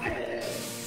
Yeah.